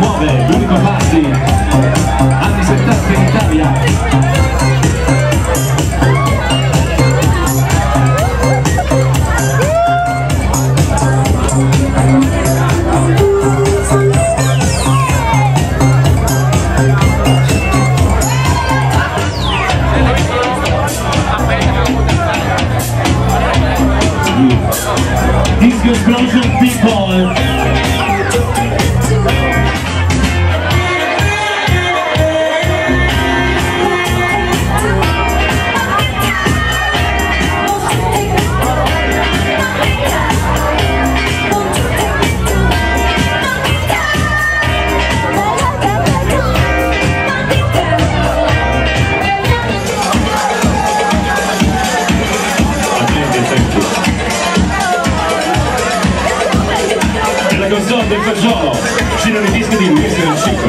muove l'unico passi. Anni 70 in Italia. Disco Explosion People del fagiolo girano i dischi di Mr. Chico.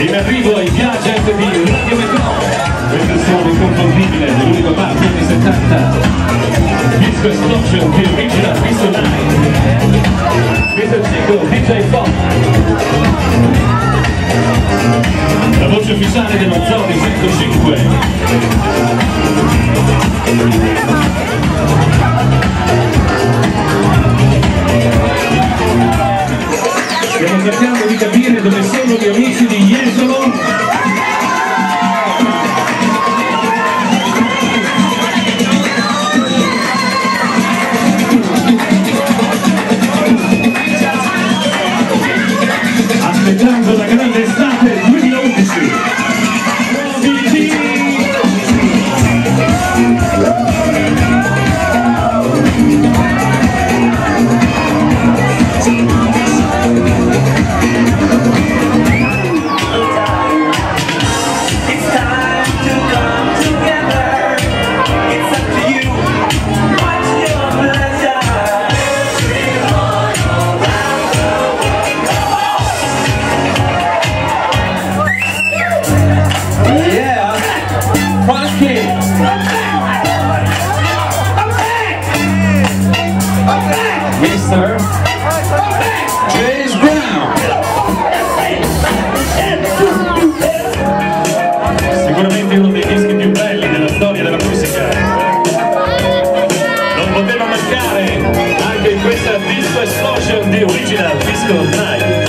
In arrivo i gadget di Radio Metro. Questo è il suono inconfondibile dell'unico bar degli anni 70. Disco Explosion di Original Pistol 9. Mr. Chico, DJ Pop. La voce ufficiale dello Zoni 105. Cercando di capire dove sono gli amici di Jesolo. iniziare anche questa disco explosion di Original Disco Night